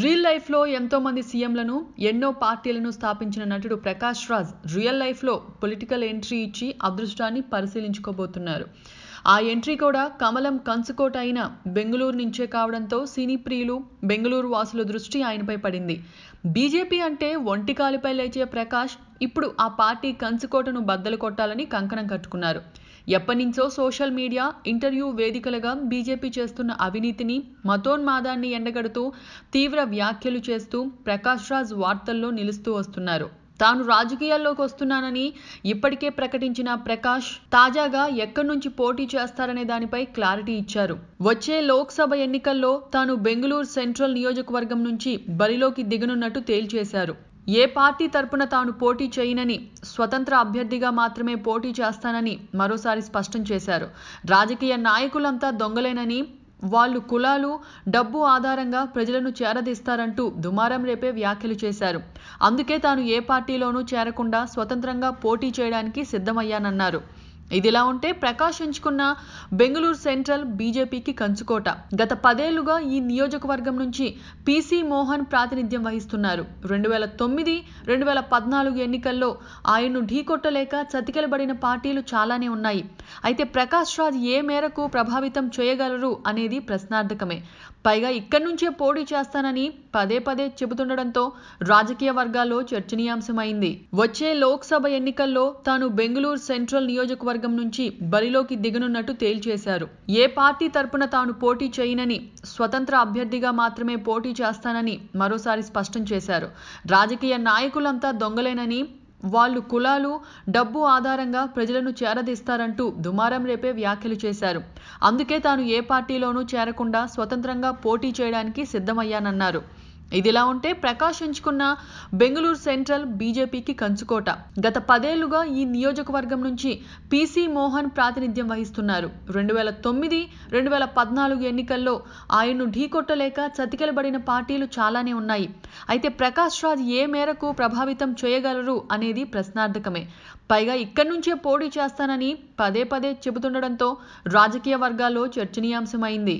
Real లైఫ్లో ఎంతోమంది సీఎంలను ఎన్నో పార్టీలను స్థాపించిన నటుడు ప్రకాష్ రాజ్ రియల్ లైఫ్లో పొలిటికల్ ఎంట్రీ ఇచ్చి అదృష్టాన్ని పరిశీలించుకోబోతున్నారు. ఆ ఎంట్రీ కూడా కమలం కంచుకోట అయిన బెంగళూరు నుంచే కావడంతో సినీ ప్రియులు బెంగళూరు వాసుల దృష్టి ఆయనపై పడింది. బీజేపీ అంటే ఒంటికాలిపై లేచే ప్రకాష్ ఇప్పుడు ఆ పార్టీ కంచుకోటను బద్దలు కొట్టాలని కంకణం కట్టుకున్నారు. ఎప్పటినుంచో సోషల్ మీడియా ఇంటర్వ్యూ వేదికలుగా బీజేపీ చేస్తున్న అవినీతిని మతోన్మాదాన్ని ఎండగడుతూ తీవ్ర వ్యాఖ్యలు చేస్తూ ప్రకాష్ రాజ్ వార్తల్లో నిలుస్తూ వస్తున్నారు. తాను రాజకీయాల్లోకి వస్తున్నానని ఇప్పటికే ప్రకటించిన ప్రకాష్ తాజాగా ఎక్కడి నుంచి పోటీ చేస్తారనే దానిపై క్లారిటీ ఇచ్చారు. వచ్చే లోక్సభ ఎన్నికల్లో తాను బెంగళూరు సెంట్రల్ నియోజకవర్గం నుంచి బరిలోకి దిగనున్నట్టు తేల్చేశారు. ఏ పార్టీ తరపున తాను పోటీ చేయనని స్వతంత్ర అభ్యర్థిగా మాత్రమే పోటీ చేస్తానని మరోసారి స్పష్టం చేశారు. రాజకీయ నాయకులంతా దొంగలేనని వాళ్ళు కులాలు డబ్బు ఆధారంగా ప్రజలను చేరదీస్తారంటూ దుమారం రేపే వ్యాఖ్యలు చేశారు. అందుకే తాను ఏ పార్టీలోనూ చేరకుండా స్వతంత్రంగా పోటీ చేయడానికి సిద్ధమయ్యానన్నారు. ఇదిలా ఉంటే ప్రకాశించుకున్న బెంగళూరు సెంట్రల్ బీజేపీకి కంచుకోట. గత పదేళ్ళుగా ఈ నియోజకవర్గం నుంచి పీసీ మోహన్ ప్రాతినిధ్యం వహిస్తున్నారు. రెండు వేల తొమ్మిది రెండు వేల పద్నాలుగు ఎన్నికల్లో ఆయన్ను ఢీకొట్టలేక చతికిలబడిన పార్టీలు చాలానే ఉన్నాయి. అయితే ప్రకాష్ రాజ్ ఏ మేరకు ప్రభావితం చేయగలరు అనేది ప్రశ్నార్థకమే. పైగా ఇక్కడి నుంచే పోటీ చేస్తానని పదే పదే చెబుతుండడంతో రాజకీయ వర్గాల్లో చర్చనీయాంశమైంది. వచ్చే లోక్సభ ఎన్నికల్లో తాను బెంగళూరు సెంట్రల్ నియోజకవర్గం నుంచి బరిలోకి దిగనున్నట్టు తేల్చేశారు. ఏ పార్టీ తరపున తాను పోటీ చేయనని స్వతంత్ర అభ్యర్థిగా మాత్రమే పోటీ చేస్తానని మరోసారి స్పష్టం చేశారు. రాజకీయ నాయకులంతా దొంగలేనని వాళ్ళు కులాలు డబ్బు ఆధారంగా ప్రజలను చేరదీస్తారంటూ దుమారం రేపే వ్యాఖ్యలు చేశారు. అందుకే తాను ఏ పార్టీలోనూ చేరకుండా స్వతంత్రంగా పోటీ చేయడానికి సిద్ధమయ్యానన్నారు. ఇదిలా ఉంటే ప్రకాశించుకున్న బెంగళూరు సెంట్రల్ బీజేపీకి కంచుకోట. గత పదేళ్ళుగా ఈ నియోజకవర్గం నుంచి పీసీ మోహన్ ప్రాతినిధ్యం వహిస్తున్నారు. రెండు వేల తొమ్మిది రెండు వేల పద్నాలుగు ఎన్నికల్లో ఆయన్ను ఢీకొట్టలేక చతికిలబడిన పార్టీలు చాలానే ఉన్నాయి. అయితే ప్రకాష్ రాజ్ ఏ మేరకు ప్రభావితం చేయగలరు అనేది ప్రశ్నార్థకమే. పైగా ఇక్కడి నుంచే పోటీ చేస్తానని పదే పదే చెబుతుండడంతో రాజకీయ వర్గాల్లో చర్చనీయాంశమైంది.